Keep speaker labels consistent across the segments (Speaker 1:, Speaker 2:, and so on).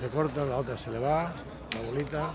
Speaker 1: hace corto, la otra se le va, la bolita.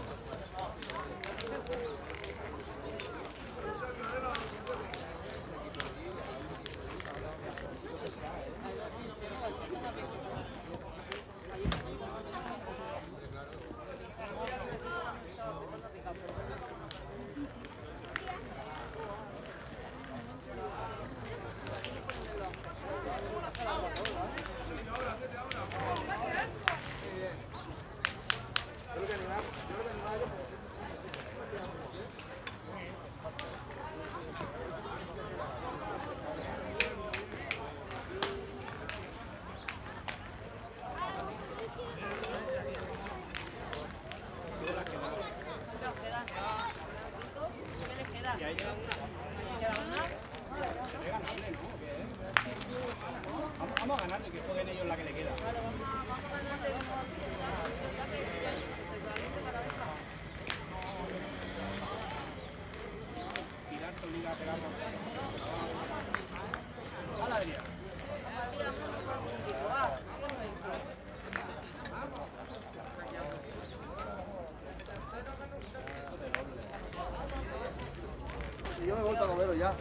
Speaker 2: el ya.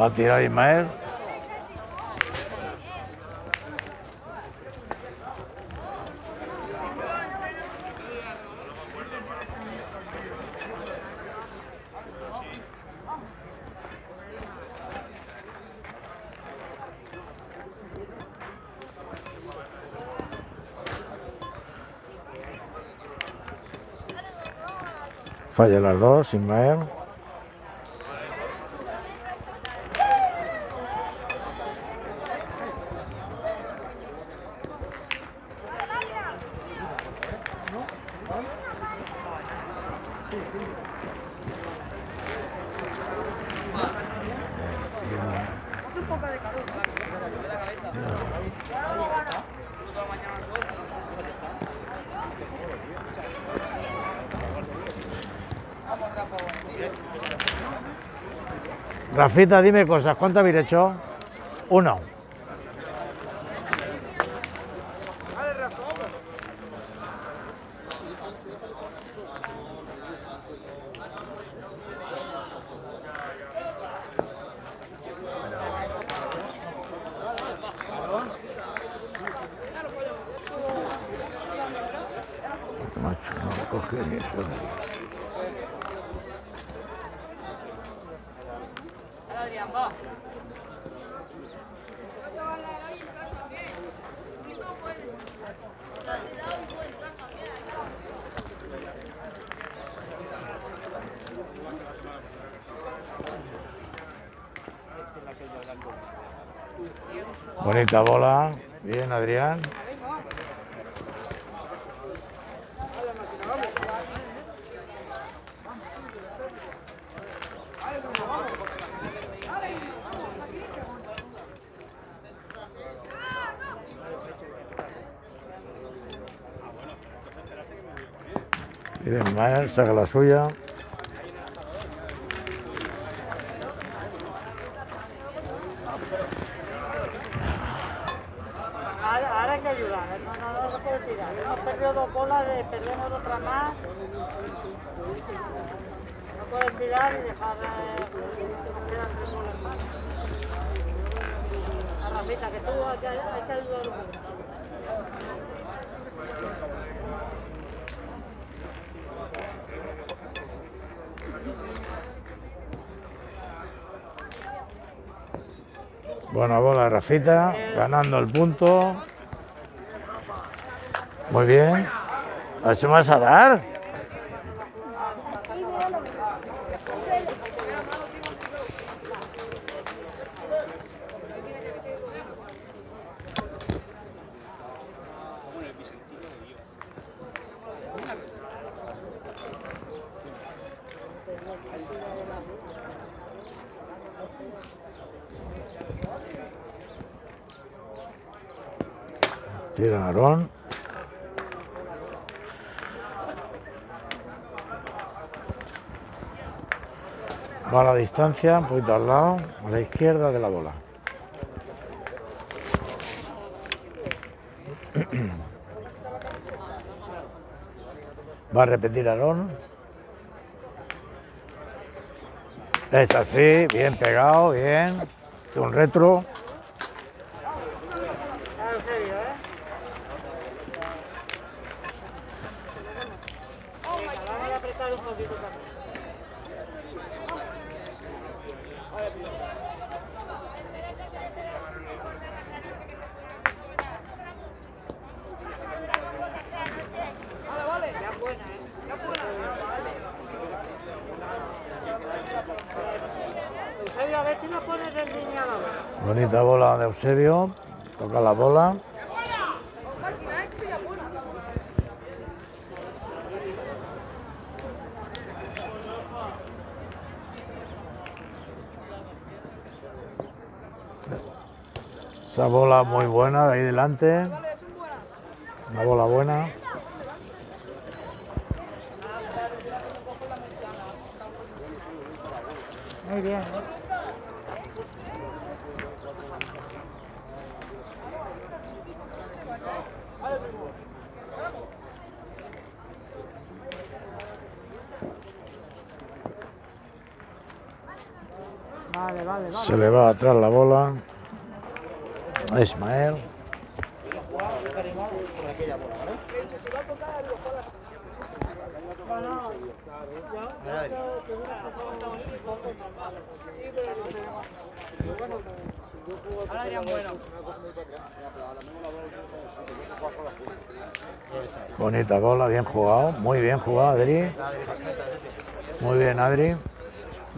Speaker 1: Va a tirar Ismael. Falla las dos, Ismael. Rafita, dime cosas. ¿Cuánto habéis hecho? Uno. Macho, no coge ni eso. Bonita bola. Bien, Adrián. Bien, Ismael, saca la suya.
Speaker 3: Ahora, ahora hay que ayudar, ¿eh? no, no, no se puede tirar. Hemos perdido dos bolas, de, perdemos otra más. No puedes tirar y dejar eh, que nos quedan tres bolas más. A Rafita, que tú hay que, hay que ayudar un poco.
Speaker 1: Buena ganando el punto. Muy bien. A ver si me vas a dar. Tira Aarón. Va a la distancia, un poquito al lado, a la izquierda de la bola. Va a repetir Aarón. Es así, bien pegado, bien. Un retro.
Speaker 3: Ahora en serio, ¿eh? Venga, vamos a apretar un poquito también. Ya buena, ¿eh? Eusebio, a ver si nos pones el lineador.
Speaker 1: Bonita bola de Eusebio. Toca la bola. Esa bola muy buena de ahí delante. Una bola buena.
Speaker 3: Muy bien.
Speaker 1: Se le va atrás la bola. A Ismael. Bonita bola, bien jugado. Muy bien jugado, Adri. Muy bien, Adri.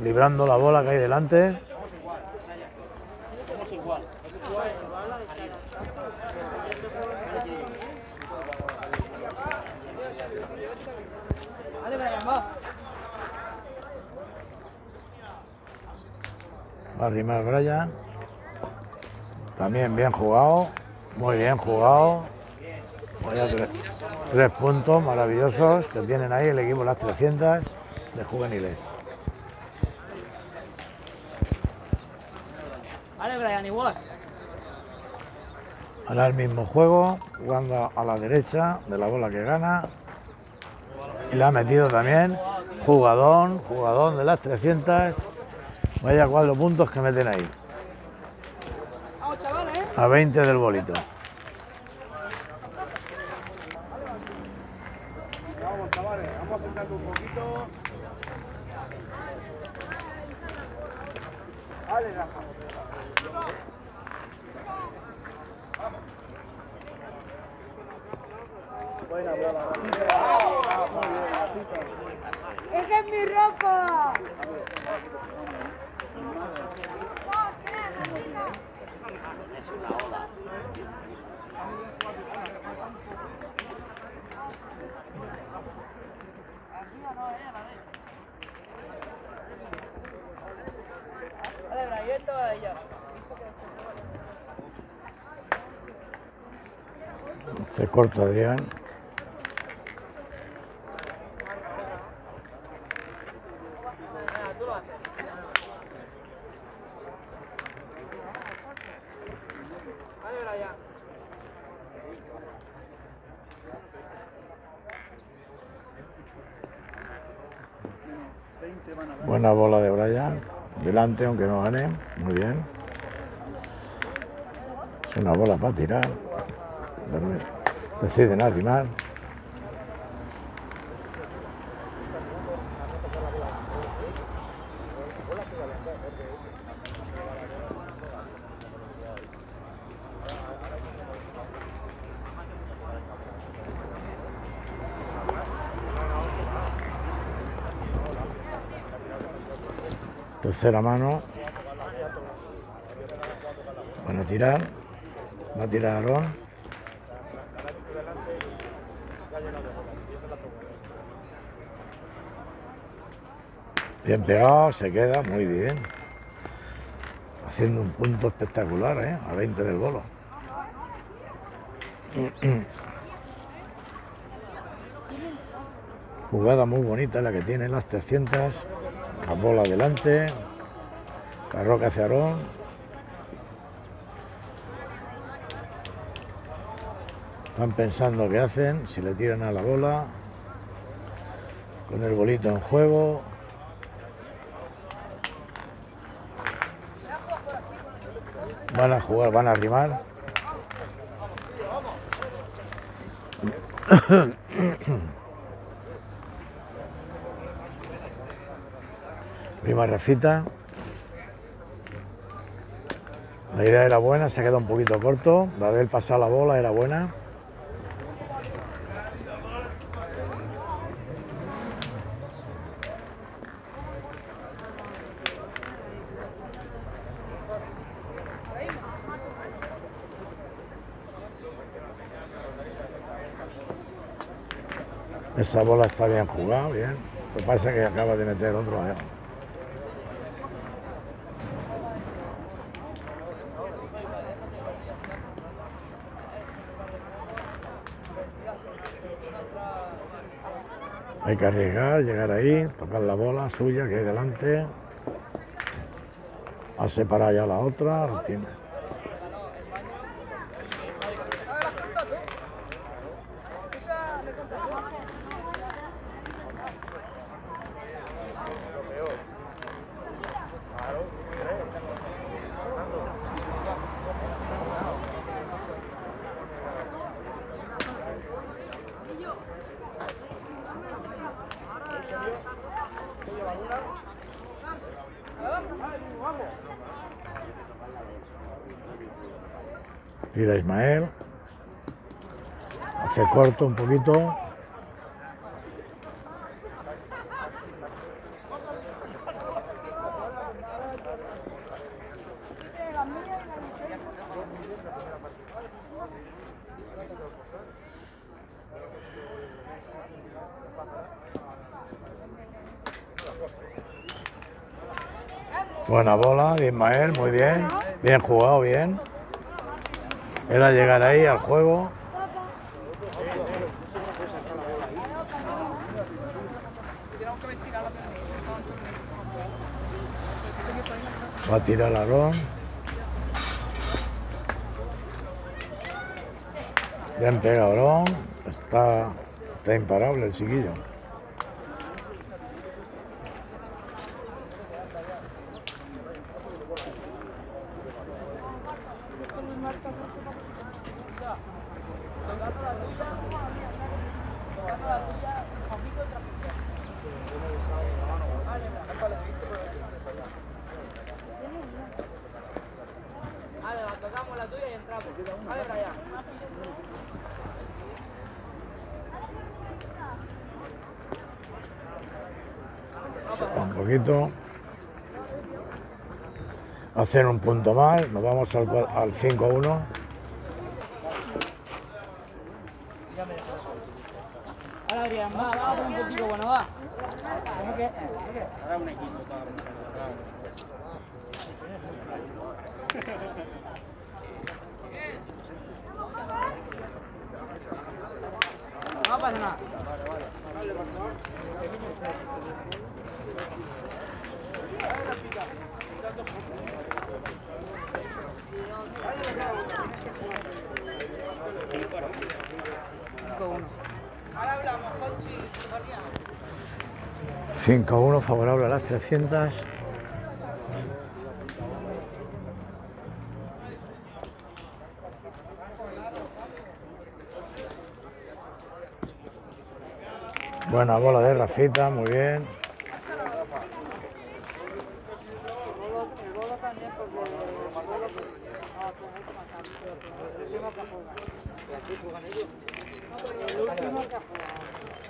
Speaker 1: Librando la bola que hay delante. Va a rimar Brian. También bien jugado. Muy bien jugado. Tres, tres puntos maravillosos que tienen ahí el equipo Las 300 de juveniles.
Speaker 3: Brian, igual.
Speaker 1: Ahora el mismo juego, jugando a la derecha de la bola que gana. Y la ha metido también. Jugadón, jugadón de las 300. Vaya cuatro puntos que meten ahí. A 20 del bolito.
Speaker 2: Vamos, chavales, vamos acercando un poquito. Vale, Rafa. Buena bola,
Speaker 4: ¡Esa es mi ropa!
Speaker 3: Vale, Brian, yo estaba a ella.
Speaker 1: Se corta Adrián. Buena bola de Brian. Delante, aunque no gane. Muy bien. Es una bola para tirar. Deciden arrimar. Tercera mano. Van a tirar. Va a tirar Aarón. Bien pegado, se queda muy bien. Haciendo un punto espectacular, ¿eh? A 20 del bolo. Jugada muy bonita la que tiene las 300. La bola adelante. Carroca hacia Aarón. Están pensando qué hacen, si le tiran a la bola. Con el bolito en juego. Van a jugar, van a rimar. Prima Rafita. La idea era buena, se ha quedado un poquito corto. De haber pasado la bola era buena. Esa bola está bien jugada, bien. Lo que pasa es que acaba de meter otro. ¿eh? Hay que arriesgar, llegar ahí, tocar la bola suya que hay delante. A separar ya la otra. lo tiene. Gira Ismael. Hace corto un poquito. Buena bola Ismael, muy bien. Bien jugado, bien. Era llegar ahí al juego. Va a tirar Aarón. Bien pega Aarón. Está, está imparable el chiquillo.
Speaker 5: Vale, va, tocamos la tuya y entramos. Vale, Brian.
Speaker 1: Un poquito. Hacer un punto más, nos vamos al, al 5-1.
Speaker 5: Vale, Adrián, va, va, un poquito, bueno, va.
Speaker 6: Ahora un equipo
Speaker 1: 5-1 favorable a las 300. Buena bola de Rafita, muy bien.
Speaker 3: El bolo también, porque el bolo que... No, tú mucho más tarde, pero el último que juega. El último que juega.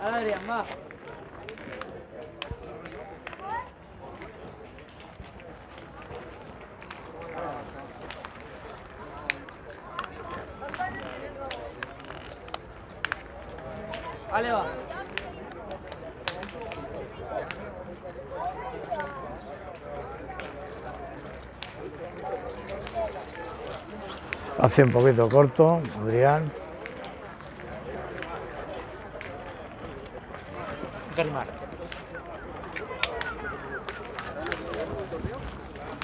Speaker 5: Vale, Adrián, va. Vale, va.
Speaker 1: Hace un poquito corto, Adrián.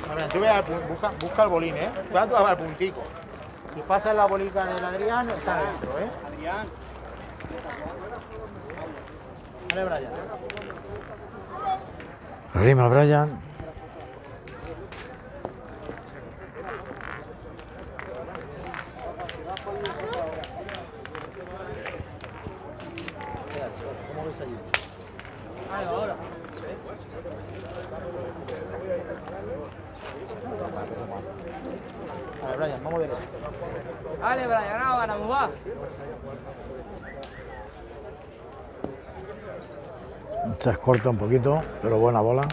Speaker 6: Bueno, tú ve al busca, busca el bolín, ¿eh? Tú al puntico. Si pasa la bolita del Adrián, está dentro, ¿eh? Adrián. Vale, Brian.
Speaker 1: Rima Brian.
Speaker 2: ¿Cómo ves allí?
Speaker 5: Vale, va, ahora.
Speaker 2: Vale, Brian, vamos derecho.
Speaker 5: Vale, Brian, ahora ganamos, va.
Speaker 1: Se corta un poquito, pero buena bola.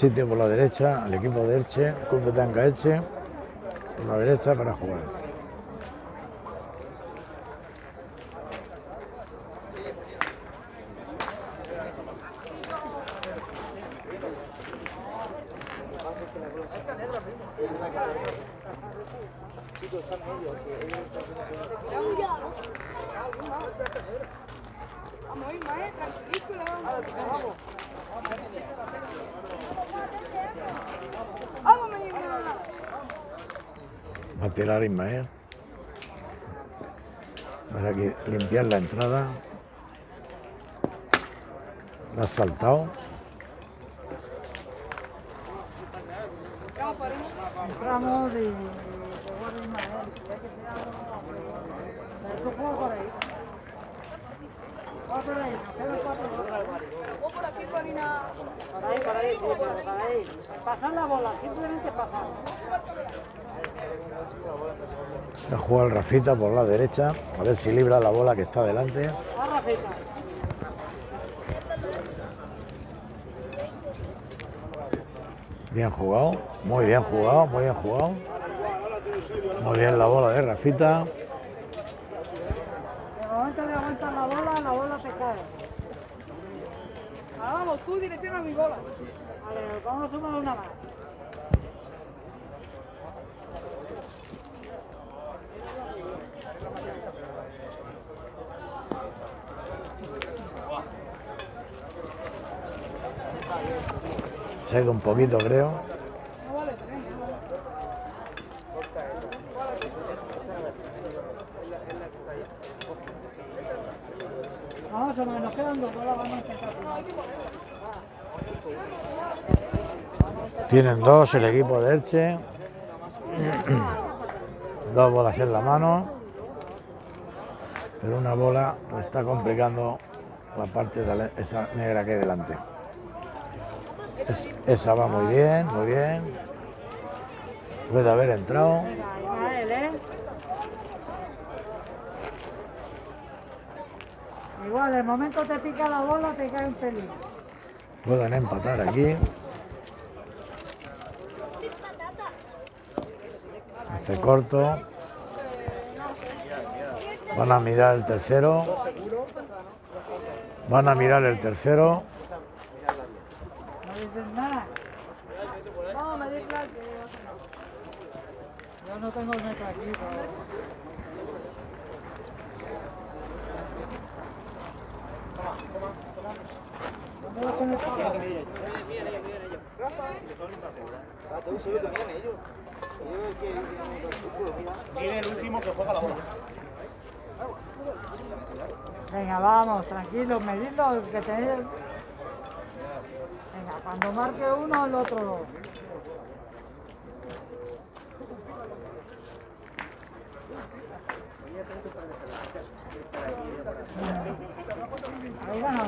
Speaker 1: 7 por la derecha, el equipo de Elche, Club Tanca Elche, por la derecha para jugar.
Speaker 4: Vamos, maestra, tranquilo. Vamos. material Ismael.
Speaker 1: Para que limpiar la entrada. La saltado.
Speaker 3: Entramos por ahí, por ahí. Pasar la bola, simplemente pasar.
Speaker 1: Va a jugar Rafita por la derecha, a ver si libra la bola que está delante.
Speaker 3: Va Rafita.
Speaker 1: Bien jugado, muy bien jugado, muy bien jugado. Muy bien la bola de Rafita.
Speaker 3: El momento de aguantar la bola, la bola te cae.
Speaker 4: Ahora vamos, tú dirección a mi bola.
Speaker 3: Vale, vamos a sumar una más.
Speaker 1: Se ha ido un poquito, creo.
Speaker 3: Vamos nos quedan dos bolas, vamos a intentar.
Speaker 1: Tienen dos el equipo de Elche. Dos bolas en la mano. Pero una bola está complicando la parte de la- esa negra que hay delante. Es- esa va muy bien, muy bien. Puede haber entrado.
Speaker 3: Igual, el momento te pica la bola, te cae un pelín.
Speaker 1: Pueden empatar aquí. Hace corto. Van a mirar el tercero. Van a mirar el tercero.
Speaker 3: No dices nada.
Speaker 4: No, me di claro que
Speaker 3: Yo no tengo el metro aquí, pero...
Speaker 2: Ah.
Speaker 6: Mire el último que juega la bola.
Speaker 3: Venga, vamos, tranquilos, medidlo, que tenéis... Venga, cuando marque uno, el otro dos. Ahí van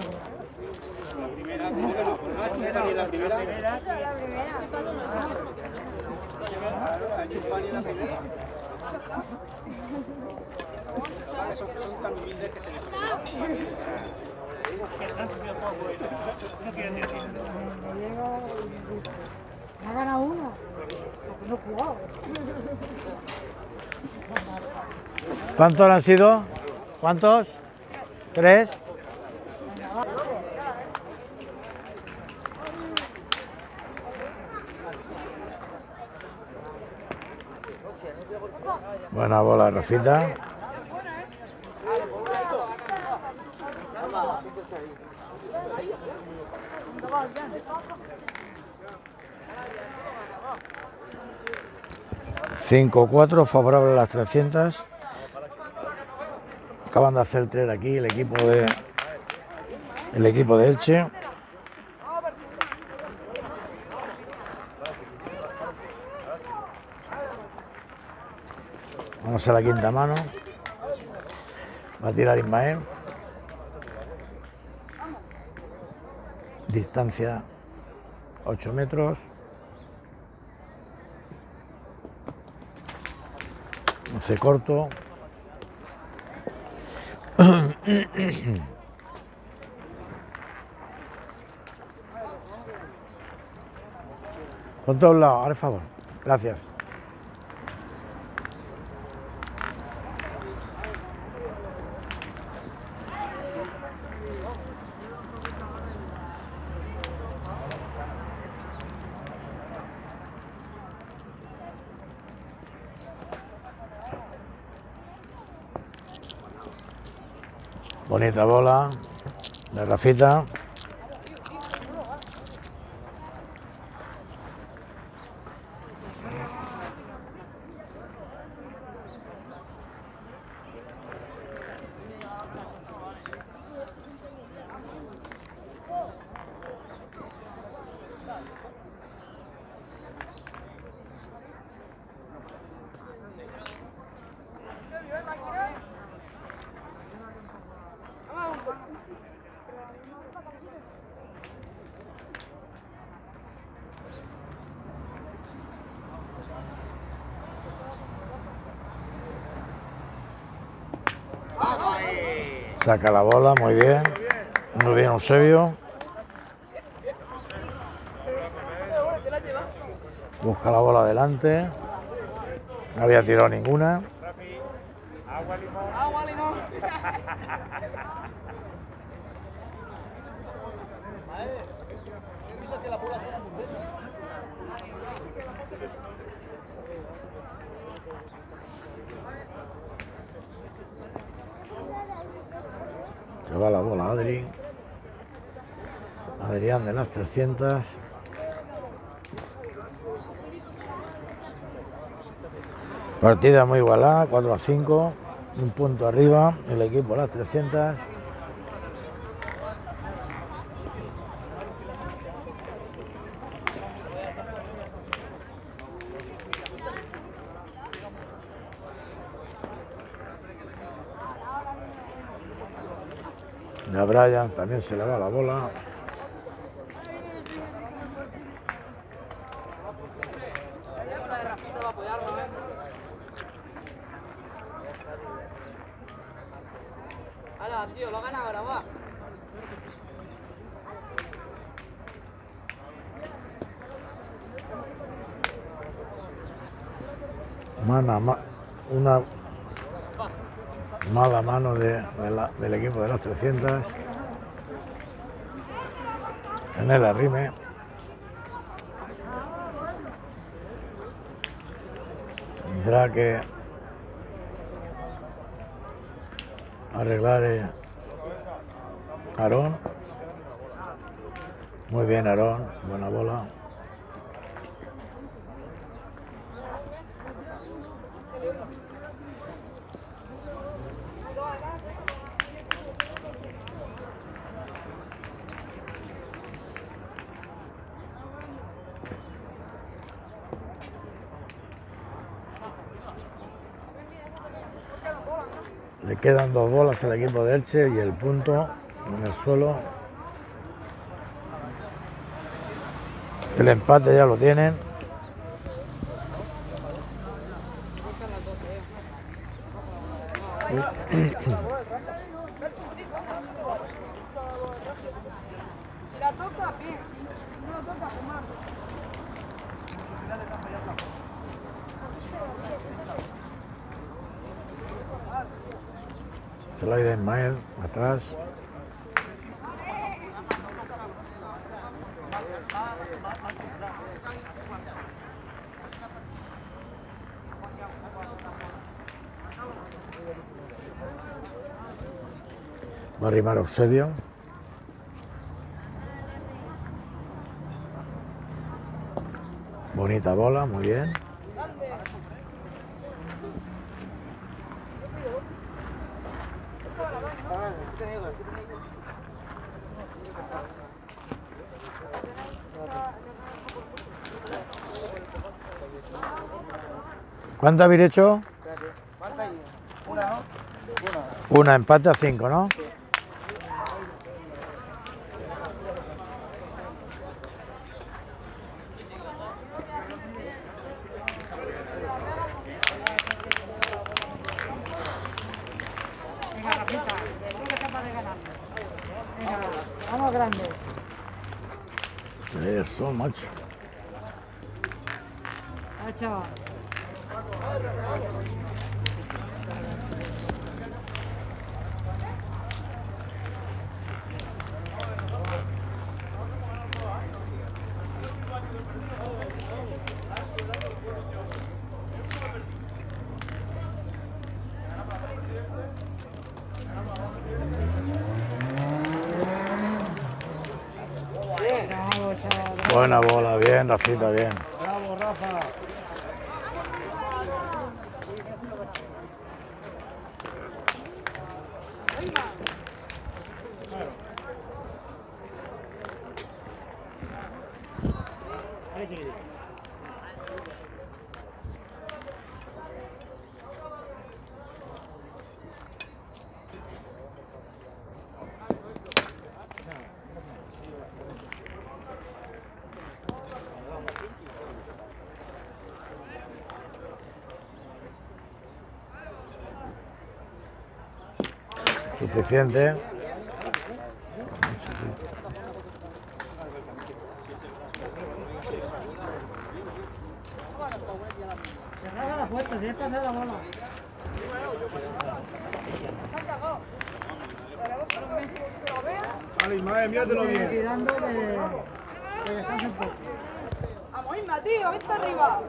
Speaker 3: llega y dice, me ha ganado uno, porque no.
Speaker 1: ¿Cuántos han sido? ¿Cuántos? ¿Tres? Buena bola, Rafita. Cinco, cuatro, favorable a las 300. Acaban de hacer tres aquí el equipo de el equipo de Elche. Vamos a la quinta mano. Va a tirar Ismael. Distancia 8 metros. Hace corto. Con todos lados, ahora favor. Gracias. Bonita bola de Rafita. Saca la bola, muy bien. Muy bien, Eusebio. Busca la bola adelante. No había tirado ninguna.
Speaker 4: Agua, limón.
Speaker 1: Se va la bola Adri. Adrián de las 300. Partida muy igualada, 4 a 5. Un punto arriba el equipo las 300. Brian también se le va la bola.
Speaker 5: Hala, tío, lo gana ahora, va.
Speaker 1: Mana, ma- una mala mano de- de la- del equipo de las 300. En el arrime. Tendrá que arreglar eh, Aarón. Muy bien, Aarón. Buena bola. Le quedan dos bolas al equipo de Elche y el punto en el suelo. El empate ya lo tienen.
Speaker 4: Si la toca, bien. Si no la toca, pues mal.
Speaker 1: Se la de Ismael atrás. Va a arrimar Eusebio. Bonita bola, muy bien. ¿Cuánto habéis hecho?
Speaker 2: Una, ¿no?
Speaker 1: Una, empate a cinco, ¿no?
Speaker 3: Venga, Rafita, tú eres capaz de ganar. Venga, vamos grande.
Speaker 1: Eso, Buena bola, bien, Rafita, bien.
Speaker 6: Bravo, Rafa.
Speaker 3: Bola.
Speaker 2: Vale, Ismael, míratelo bien.
Speaker 3: Tirando de, un poco.
Speaker 4: Tío, vete arriba.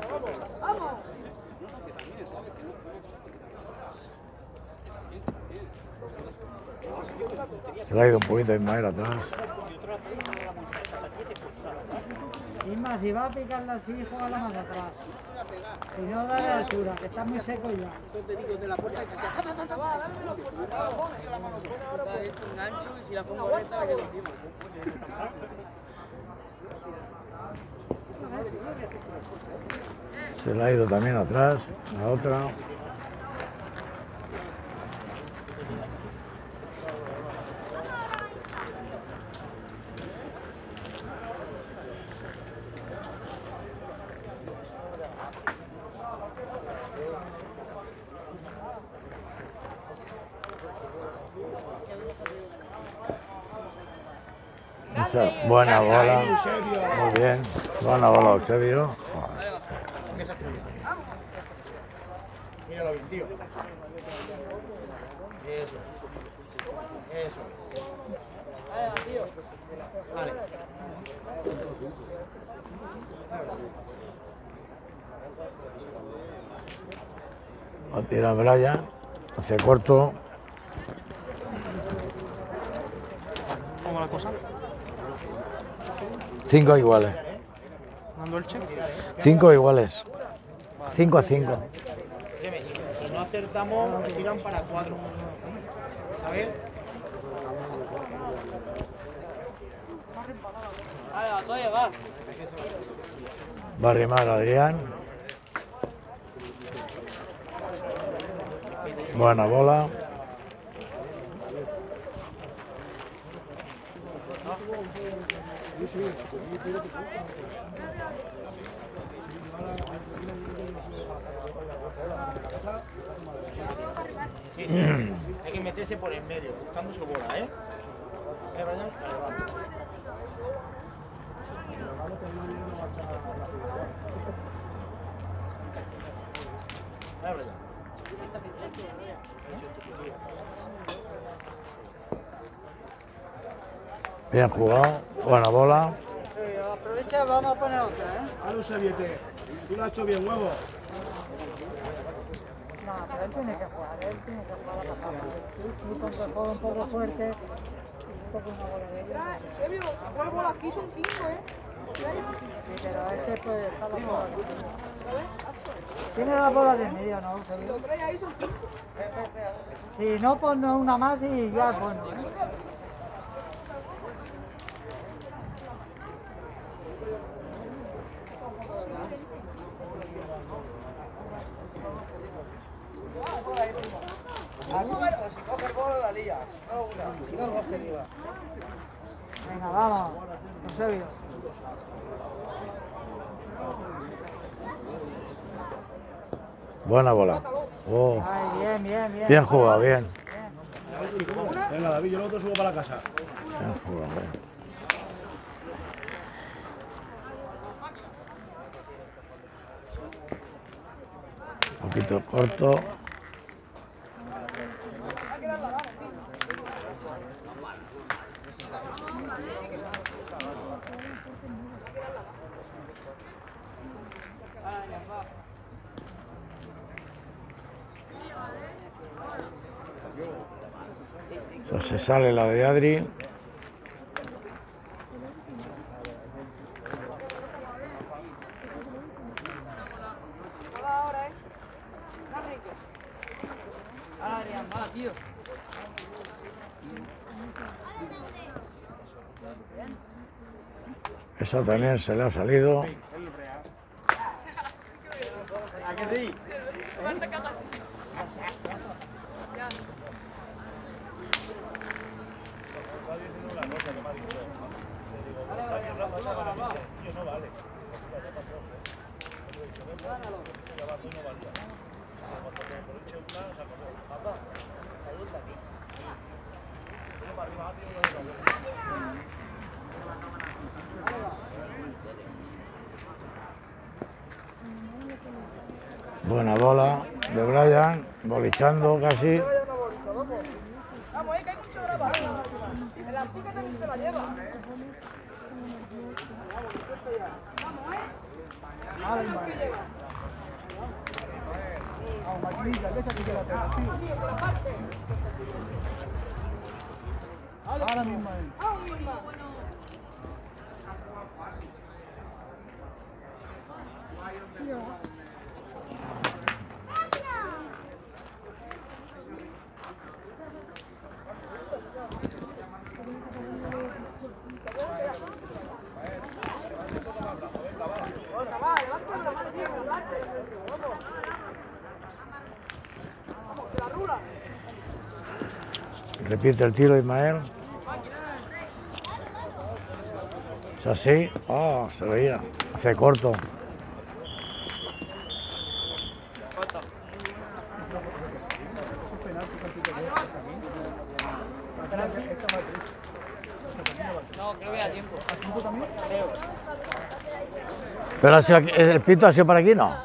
Speaker 1: Se le ha ido un poquito Ismael atrás.
Speaker 3: Isma, si va a picarla así, juega más atrás. Si no, dale altura, que está muy seco ya.
Speaker 5: Está hecho un gancho y si la pongo recta me quedo encima.
Speaker 1: Se le ha ido también atrás. La otra. Esa, buena bola. Muy bien. Buena bola, Eusebio.
Speaker 6: Míralo bien, tío. Eso. Eso. Vale.
Speaker 1: Va a tirar Brian. Hace corto.
Speaker 6: ¿Cómo la cosa?
Speaker 1: Cinco iguales.
Speaker 6: ¿Mando el cheque?
Speaker 1: Cinco iguales. Cinco a cinco.
Speaker 6: Si no acertamos, me tiran para cuatro. ¿Sabes?
Speaker 5: Vale, va,
Speaker 1: a arrimar Adrián. Buena bola.
Speaker 6: Sí, sí. Hay que meterse por en medio, buscando su bola, ¿eh? ¿Eh, Brian? Vale, va. Brian.
Speaker 1: Bien jugado. Buena bola.
Speaker 3: Sí, aprovecha, vamos a poner otra, ¿eh?
Speaker 2: Haz un serviete. Tú lo has hecho bien, huevo.
Speaker 3: Él tiene que jugar, él tiene que jugar la pasada. Sí, sí, con que juega un poco fuerte, un poco una bola de ella.
Speaker 4: Mira, Eusebio, si tres bolas aquí son cinco, ¿eh?
Speaker 3: Sí, pero este puede estar la bola. Tiene la bola de medio, ¿no?
Speaker 4: Si lo traes ahí son cinco.
Speaker 3: Si no, ponme una más y ya bueno. ¿eh?
Speaker 2: Si coge el bolo, la lías. No una, si no, dos que diga.
Speaker 3: Venga, vamos, Eusebio.
Speaker 1: Buena bola. Oh,
Speaker 3: Ay, bien, bien, bien.
Speaker 1: bien jugado, bien.
Speaker 2: Venga, David, yo lo otro subo para la casa.
Speaker 1: Bien jugado, bien. Un poquito corto. Se sale la de Adri. Esa también se le ha salido. De Brian, bolichando casi.
Speaker 4: Vamos, que hay mucho. El antique también se la lleva. Vamos, eh. La parte.
Speaker 3: Ahora mismo.
Speaker 1: Repite el tiro Ismael. Es así. Oh, se veía. Hace corto.
Speaker 5: No, creo que da tiempo.
Speaker 1: Pero ha sido aquí- el pito ha sido para aquí, no.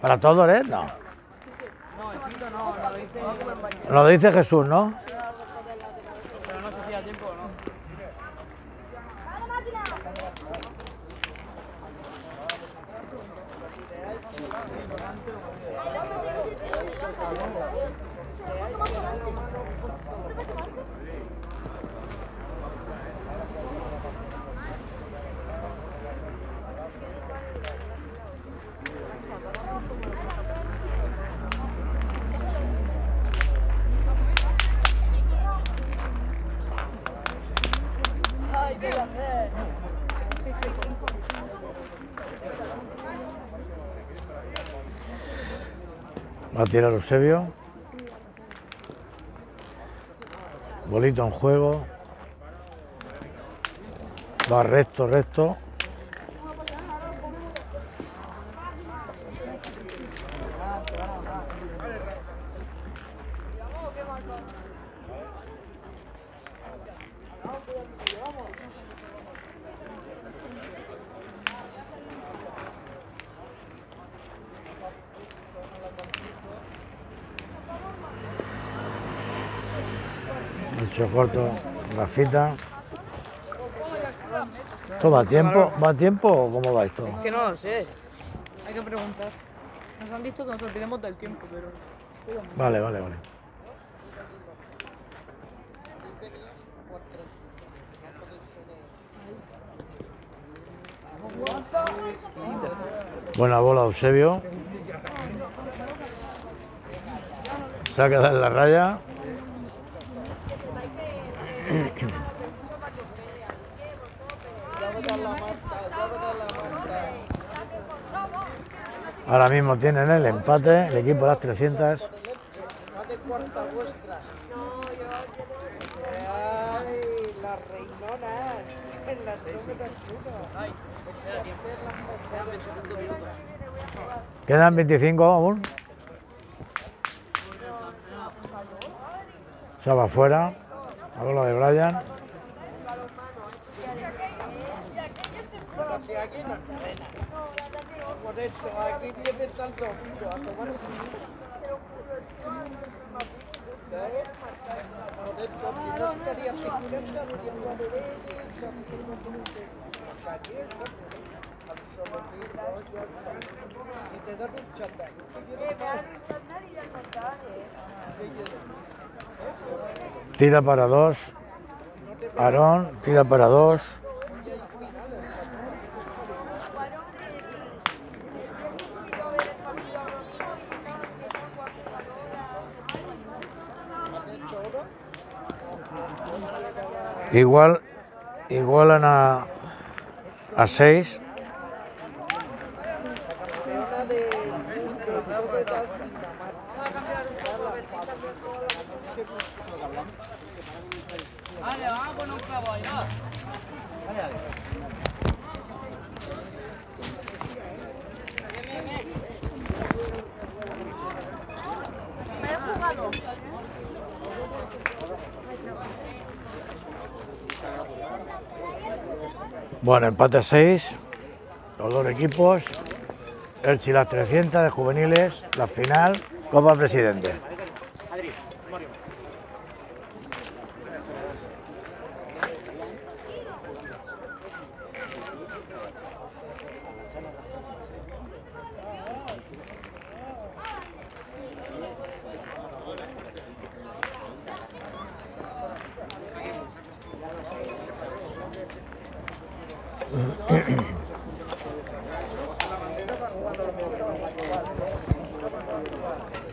Speaker 1: Para todos, ¿eh? No.
Speaker 5: No, el pito no, no lo dice,
Speaker 1: Lo dice Jesús, ¿no?
Speaker 5: pero no sé si da tiempo o no.
Speaker 1: Va a tirar Eusebio. Bolito en juego. Va recto, recto. Mucho corto, Rafita. ¿Esto va a tiempo? ¿Va a tiempo o cómo va esto?
Speaker 5: Es que no lo sé. Hay que preguntar. Nos han dicho que nos olvidemos del tiempo, pero...
Speaker 1: Vale, vale, vale. Buena bola, Eusebio. Se ha quedado en la raya. Ahora mismo tienen el empate, el equipo de las 300.
Speaker 2: Más de cuarta vuestra. Ay, las reinonas. Las números uno.
Speaker 1: Quedan 25 aún. Se va afuera. La bola de Brian.
Speaker 2: Porque aquí no entrena. Por esto,
Speaker 1: Tira para dos. Aarón, tira para dos. igual, igualan a, a
Speaker 5: 6
Speaker 1: Bueno, empate 6, los dos equipos. Elche las 300 de juveniles, la final, Copa Presidente.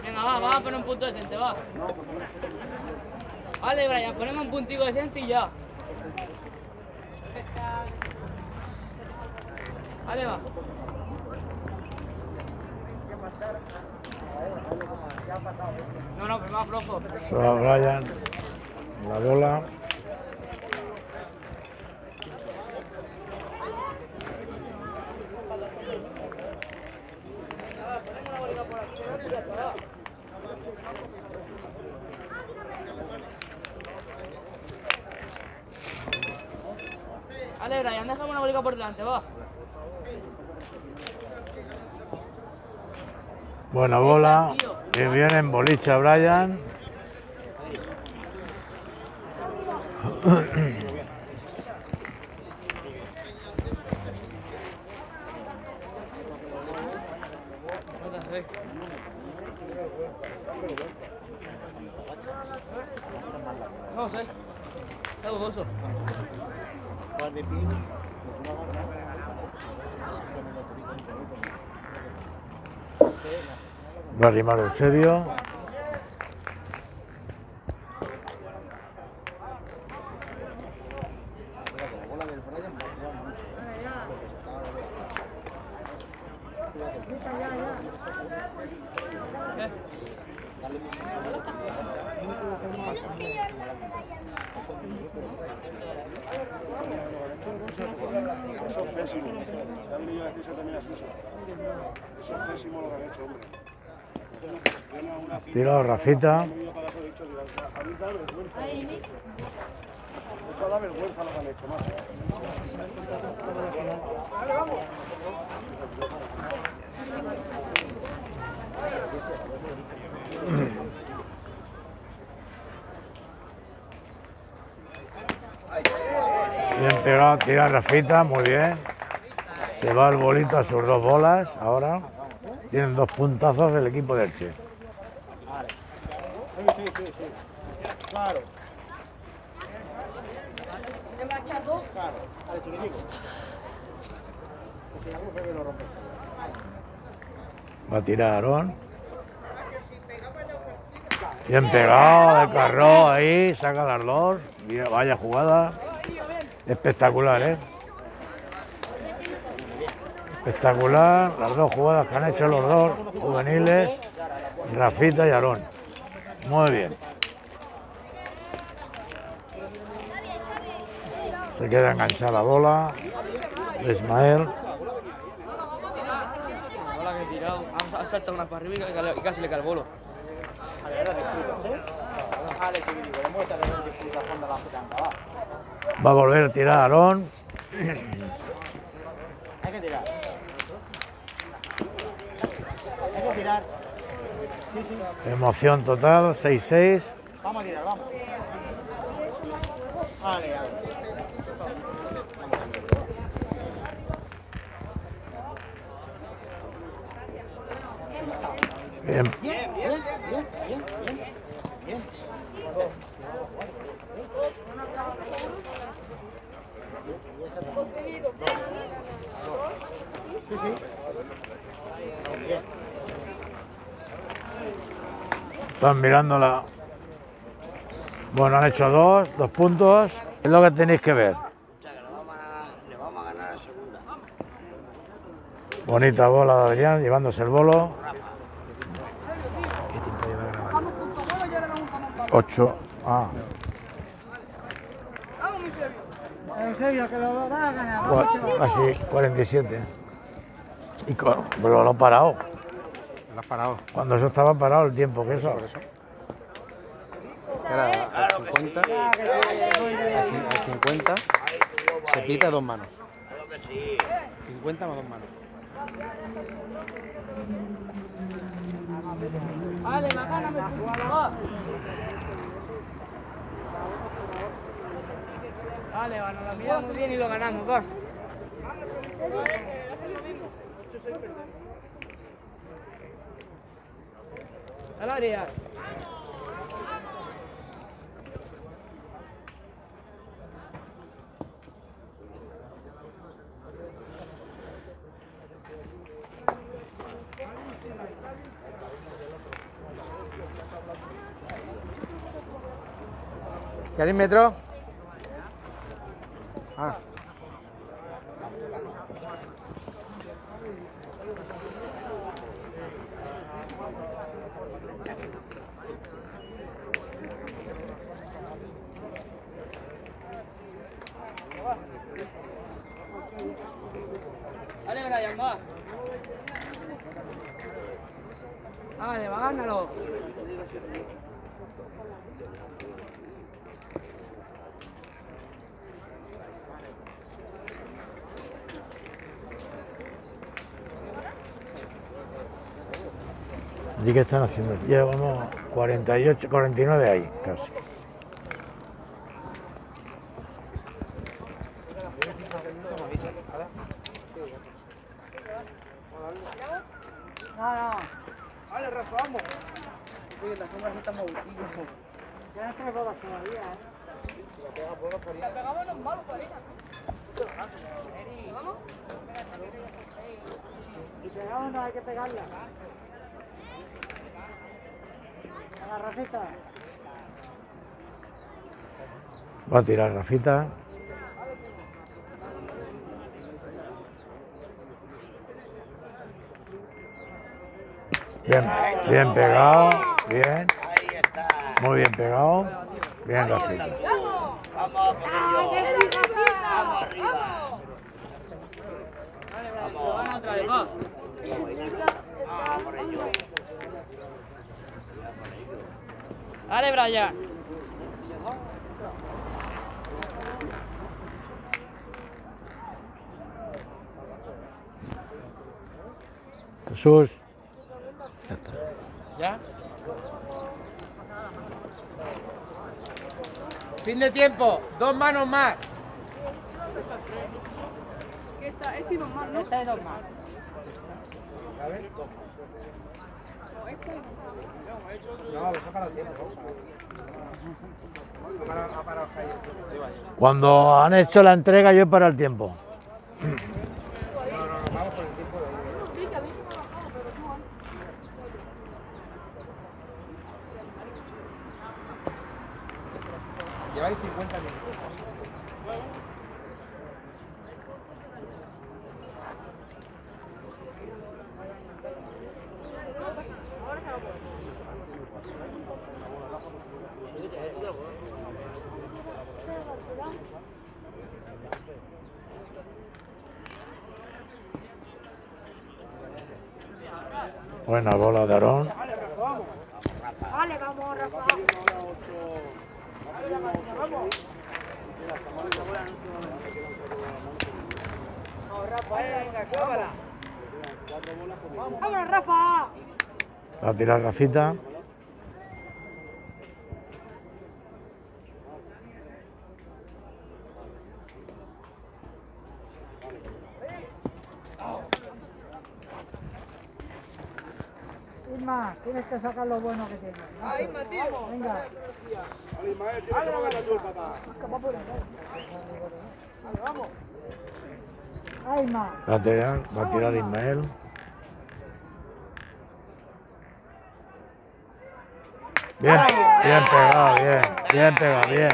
Speaker 5: Venga, va, vamos a poner un punto decente, va. Vale, Brian, ponemos un puntico decente y ya. Vale, va. No, no, pero más flojo.
Speaker 1: Se va Brian, la bola.
Speaker 5: Brian, déjame una bolita por delante, va.
Speaker 1: Buena bola. Y viene en bolicha Brian.
Speaker 5: No sé. Está dudoso.
Speaker 1: Arrimar Eusebio. Tirado Rafita. Bien pegado, tira Rafita, muy bien. Se va el bolito a sus dos bolas ahora. Tienen dos puntazos el equipo del Che.
Speaker 6: Sí, sí, sí, sí. Claro. Claro. Vale, chiquitico.
Speaker 1: Va a tirar Aarón. Bien pegado de carro ahí, saca dos. Bien, Vaya jugada. Espectacular, ¿eh? Espectacular. Las dos jugadas que han hecho los dos juveniles, Rafita y Aarón. Muy bien. Se queda enganchada la bola. Ismael.
Speaker 5: Hola, que he para arriba y ca- y casi le cae el bolo.
Speaker 6: Vale, ahora disfrutas, ¿eh? Vale, chiquitico. Demuéstrale que disfrutas cuando la petanca, va.
Speaker 1: Va a volver a tirar Aarón.
Speaker 6: Hay que tirar. Hay que tirar. Sí, sí.
Speaker 1: Emoción total, 6-6.
Speaker 6: Vamos a tirar, vamos. Vale, vale.
Speaker 1: Bien.
Speaker 6: Bien, bien, bien, bien.
Speaker 1: Están mirando la. Bueno, han hecho dos, dos puntos. Es lo que tenéis que ver. Bonita bola de Adrián, llevándose el bolo. 8. Ah. Así, 47. Y con, lo, lo he parado.
Speaker 7: Lo has parado.
Speaker 1: Cuando eso estaba parado el tiempo, que eso?
Speaker 7: Era a 50. A 50. Se pita dos manos.
Speaker 6: 50 más dos manos.
Speaker 5: Vale, bacana, me Vale, va, nos la miramos bien y lo ganamos, va. Al área.
Speaker 6: ¿Queréis metro? Ah.
Speaker 5: Vale, Brian, va. Vale, va, gánalo.
Speaker 1: ¿Y qué están haciendo? Llevamos 48, 49 ahí, casi.
Speaker 3: No, no.
Speaker 6: Vale, Rafa, vamos.
Speaker 5: Sí, la sombra se está moviendo.
Speaker 3: Ya no tres bolas todavía, ¿eh?
Speaker 4: La pegamos los malos, Farina. ¿Vamos?
Speaker 3: Y pegamos no hay que pegarla. A la racita.
Speaker 1: Va a tirar Rafita. Bien, bien pegado, bien. Muy bien pegado. Bien Rafita.
Speaker 4: ¡Vamos! ¡Vamos! ¡Vamos!
Speaker 5: Lo gana otra vez, va. Vale, Brian.
Speaker 1: Jesús.
Speaker 6: ¿Ya? Fin de tiempo, dos manos más.
Speaker 4: Este y dos más, ¿no?
Speaker 3: Esta y dos más.
Speaker 4: No, este y dos más.
Speaker 6: No, deja para el tiempo. Ha parado, ha parado Jaime.
Speaker 1: Cuando han hecho la entrega, yo para el tiempo.
Speaker 6: No, no, no, vamos por el tiempo de hoy. Lleváis 50 minutos.
Speaker 1: Buena bola de Aarón.
Speaker 3: Vale, vamos, Rafa. Vamos, Rafa, eh, venga, clávala. Vamos, Rafa.
Speaker 1: Va a tirar Rafita.
Speaker 3: Isma, tienes que sacar lo bueno que tienes.
Speaker 4: Ahí, Matías.
Speaker 3: Venga. Ay, Isma.
Speaker 1: Va a tirar, va a tirar Ismael. Bien, bien pegado, bien, bien pegado, bien.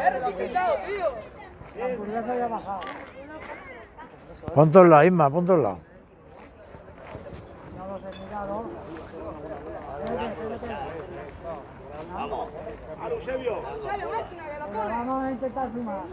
Speaker 4: ¡He resucitado, tío!
Speaker 3: La hamburguesa ya ha bajado.
Speaker 1: Ponte un lado, Isma, ponte un lado.
Speaker 3: No los he mirado.
Speaker 4: ¡Sabio, máquina, que la pone!
Speaker 3: vamos a intentar sumar.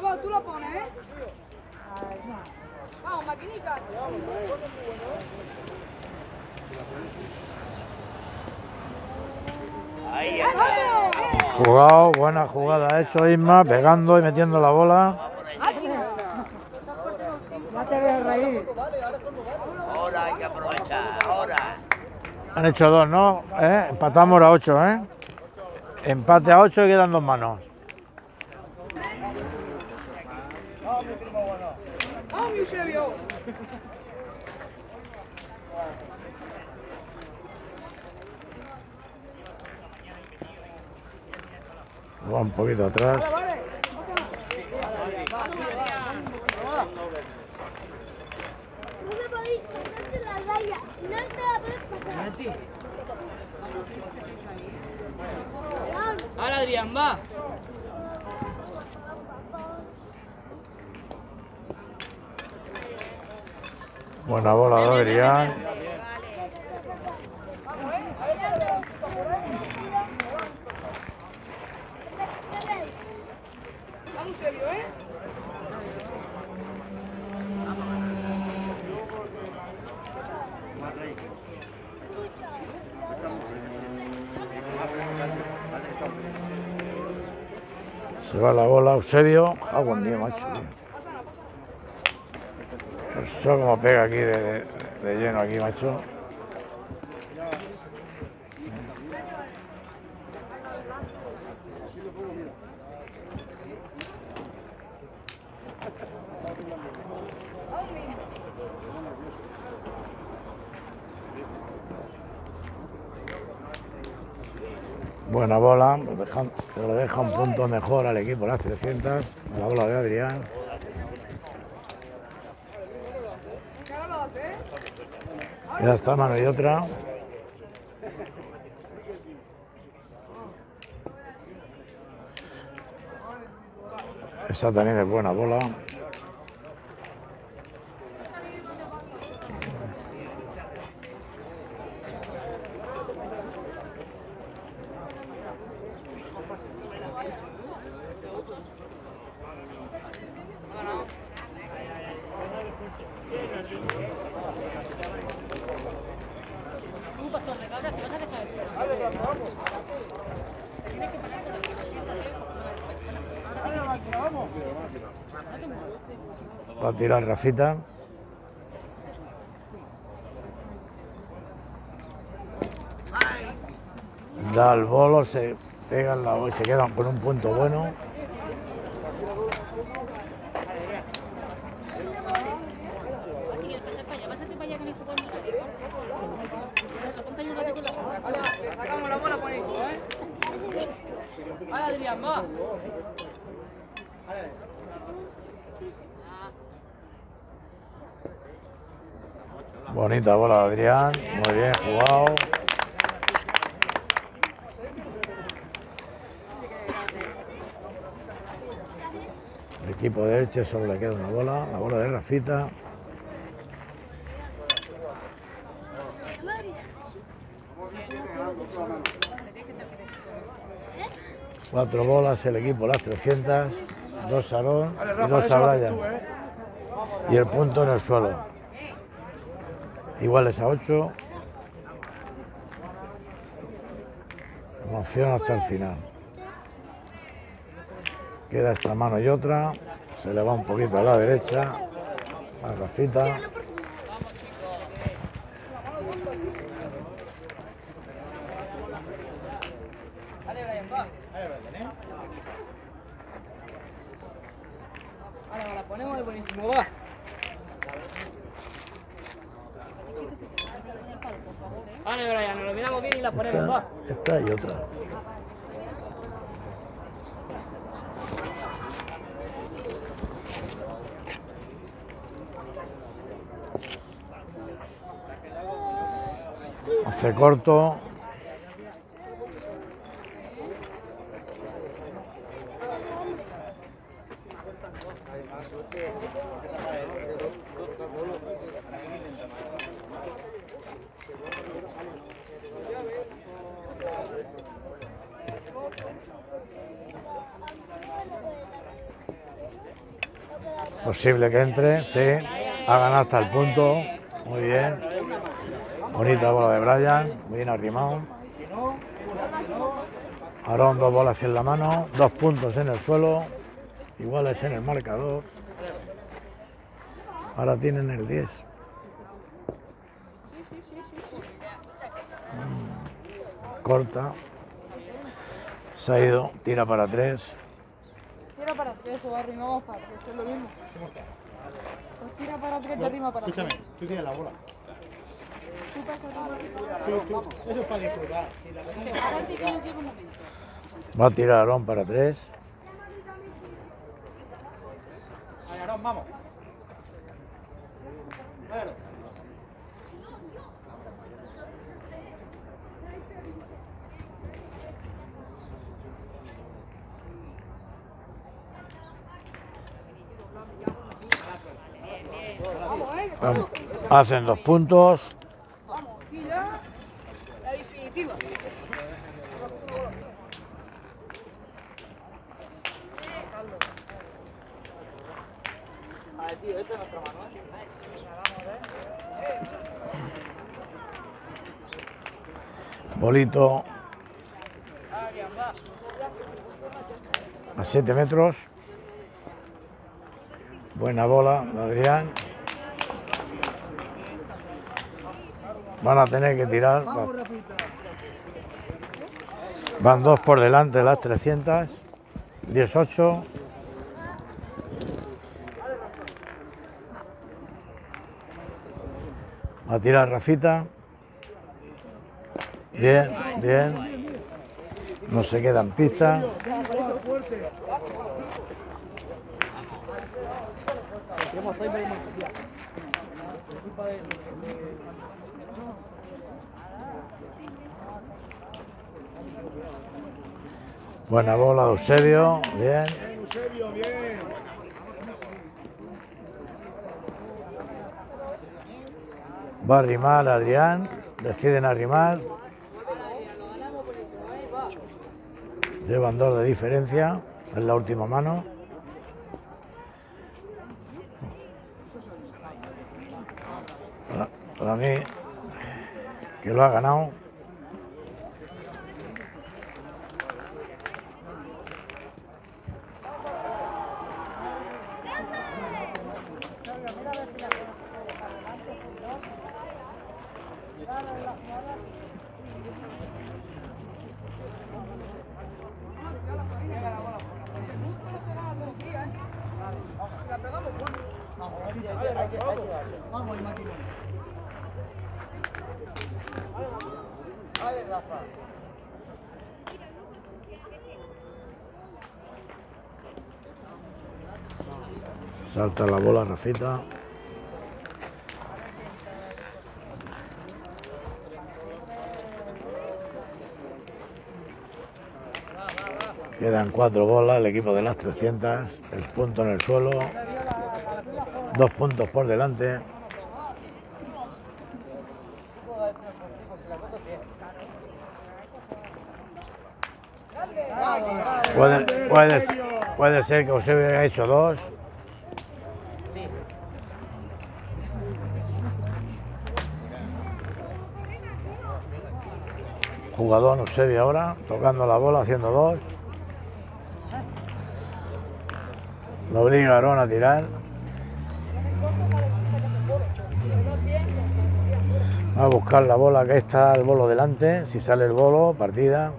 Speaker 4: Bueno, tú lo pones, ¿eh? Vamos, maquinita.
Speaker 6: Ahí
Speaker 4: ¡Vamos!
Speaker 1: Jugado, buena jugada ha hecho Isma, pegando y metiendo la bola.
Speaker 6: Ahora hay que aprovechar, ahora.
Speaker 1: Han hecho dos, ¿no? ¿Eh? Empatamos a ocho, ¿eh? Empate a ocho y quedan dos manos. Va un poquito atrás.
Speaker 5: Ahora Adrián, va.
Speaker 1: Buena bola de Adrián.
Speaker 4: Vamos, Eusebio, ¿eh?
Speaker 1: Se va la bola, Eusebio. Ah, buen día, macho. tío. Eso como pega aquí de, de- de lleno aquí, macho. Buena bola, lo dejan- que lo deja un punto mejor al equipo, las 300. La bola de Adrián. Ya está, mano y otra. Esa también es buena bola.
Speaker 5: Tú, pastor de cabra, te vas a dejar de
Speaker 1: Rafita. Da el bolo, se pega en la se quedan con un punto bueno.
Speaker 5: Miguel, pasa para allá, pásate para allá con el fútbol un ratito. Ponte ahí un ratito en la sombra. Sacamos la bola por eso, ¿eh? Ahora Adrián, va.
Speaker 1: Bonita bola de Adrián. Muy bien jugado. El equipo de Elche solo le queda una bola, la bola de Rafita. Cuatro bolas el equipo, las 300, dos Sarón y dos a Brian. Y el punto en el suelo. Iguales a 8. Emoción hasta el final. Queda esta mano y otra. Se le va un poquito a la derecha. A Rafita. Posible que entre, sí. Ha ganado hasta el punto. Muy bien. Bonita bola de Brian, bien arrimado. Aarón dos bolas en la mano, dos puntos en el suelo, iguales en el marcador. Ahora tienen el 10. Mm, Corta. Se ha ido, tira para tres.
Speaker 5: Tira para tres o arrimamos para tres, es lo mismo. Pues tira para tres y arrima para tres.
Speaker 6: Escúchame, tú tienes la bola.
Speaker 5: Tú pasas a
Speaker 6: Tú, tú, eso para disfrutar.
Speaker 1: Va a tirar Aarón para tres.
Speaker 6: Aarón. Vamos.
Speaker 1: Hacen dos puntos. Bolito a 7 metros. Buena bola Adrián. Van a tener que tirar. Van dos por delante las 300. 18. Va a tirar Rafita. Bien, bien. No se queda en pista. Buena bola de Eusebio, bien. Va a arrimar Adrián, deciden arrimar. Llevan dos de diferencia, es la última mano. Para, para mí, que lo ha ganado.
Speaker 4: Ese punto no se gana todos los días, ¿eh? Si la pegamos, bueno.
Speaker 1: La bola Rafita. Quedan cuatro bolas, el equipo de las 300, el punto en el suelo, dos puntos por delante. Puede, puede, puede ser que Eusebio haya hecho dos. Jugador Eusebio ahora, tocando la bola, haciendo dos. Lo obliga a Aarón a tirar. Va a buscar la bola, que está el bolo delante. Si sale el bolo, partida.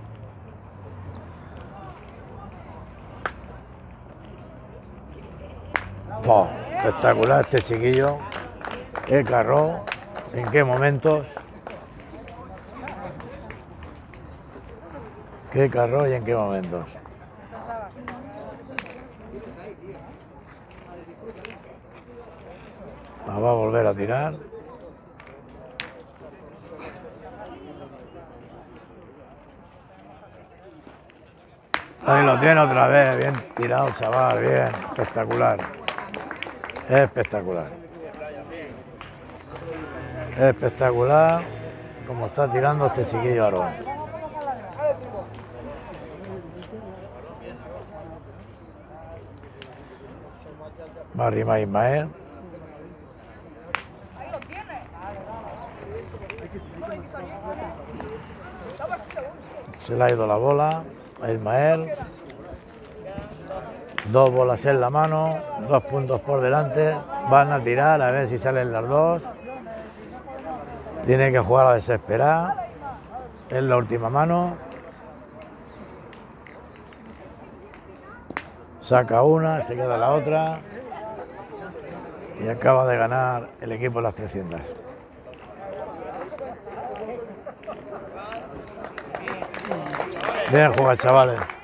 Speaker 1: Espectacular este chiquillo. El carro. ¿En qué momentos? ¿Qué carro y en qué momentos? La va a volver a tirar. Ahí lo tiene otra vez, bien tirado, chaval, bien, espectacular. Espectacular. Espectacular como está tirando este chiquillo Aarón. Va a arrimar Ismael. Se le ha ido la bola a Ismael. Dos bolas en la mano, dos puntos por delante. Van a tirar a ver si salen las dos. Tiene que jugar a desesperar. Es la última mano. Saca una, se queda la otra. Y acaba de ganar el equipo de las 300. Bien jugado, chavales.